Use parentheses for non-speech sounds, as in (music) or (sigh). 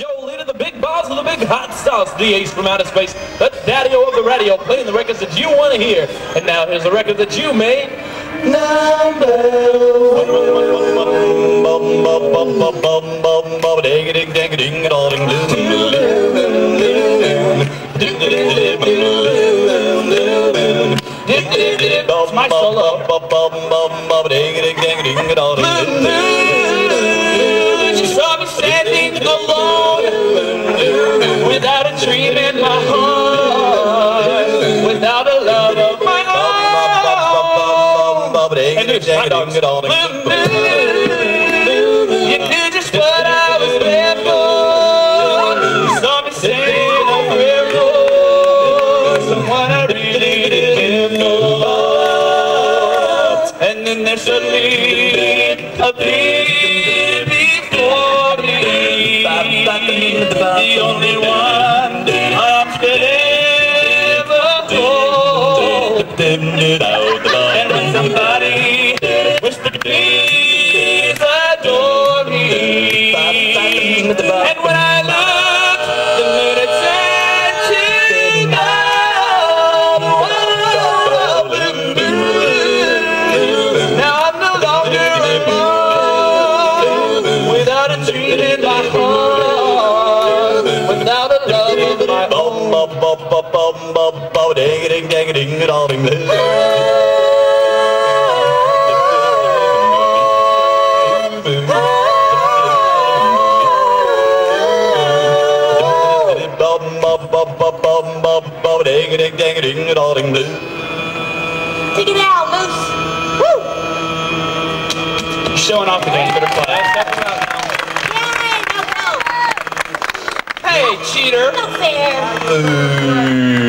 Joe, leader, the big boss of the big hot sauce, the ace from outer space, the daddy-o of the radio, playing the records that you want to hear. And now here's the record that you made. It's my solo. (laughs) own. And there's my dogs. You knew just what I was there for. You saw me saying a prayer for someone I really didn't know. And then there suddenly appeared before me the only one I could ever hold. And when without a dream in my heart, without a love of my own. Take it out, Moose. Woo! Showing off again, better play. Cheater! no. No fair.